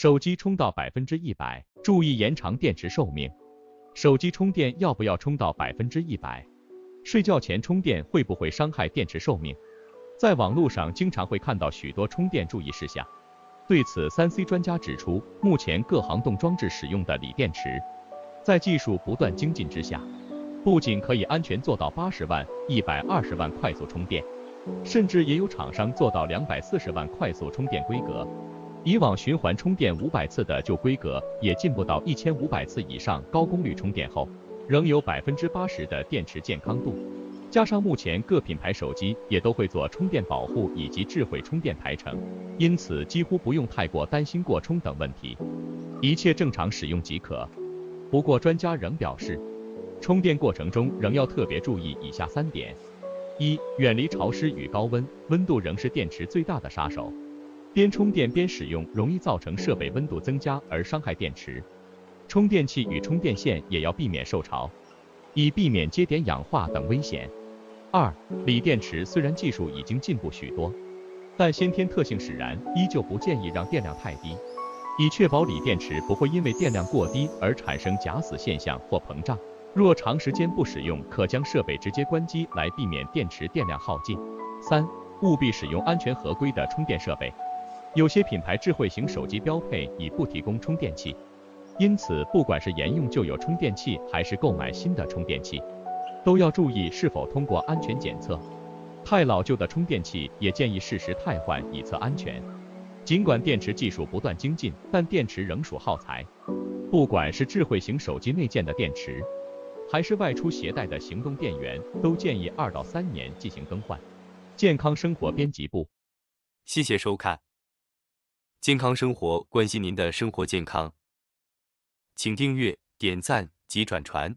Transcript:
手机充到百分之一百，注意延长电池寿命。手机充电要不要充到百分之一百？睡觉前充电会不会伤害电池寿命？在网络上经常会看到许多充电注意事项。对此，三 C 专家指出，目前各行动装置使用的锂电池，在技术不断精进之下，不仅可以安全做到八十万、一百二十万快速充电，甚至也有厂商做到两百四十万快速充电规格。以往循环充电五百次的旧规格，也进步到一千五百次以上高功率充电后，仍有百分之八十的电池健康度。加上目前各品牌手机也都会做充电保护以及智慧充电排程，因此几乎不用太过担心过充等问题，一切正常使用即可。不过专家仍表示，充电过程中仍要特别注意以下三点：一、远离潮湿与高温，温度仍是电池最大的杀手。边充电边使用，容易造成设备温度增加而伤害电池。充电器与充电线也要避免受潮，以避免接点氧化等危险。二、锂电池虽然技术已经进步许多，但先天特性使然，依旧不建议让电量太低，以确保锂电池不会因为电量过低而产生假死现象或膨胀。若长时间不使用，可将设备直接关机来避免电池电量耗尽。三、务必使用安全合规的充电设备。有些品牌智慧型手机标配已不提供充电器，因此不管是沿用旧有充电器，还是购买新的充电器，都要注意是否通过安全检测。太老旧的充电器也建议适时汰换，以测安全。尽管电池技术不断精进，但电池仍属耗材。不管是智慧型手机内建的电池，还是外出携带的行动电源，都建议二到三年进行更换。健康生活编辑部，谢谢收看。健康生活，关心您的生活健康，请订阅、点赞及转传。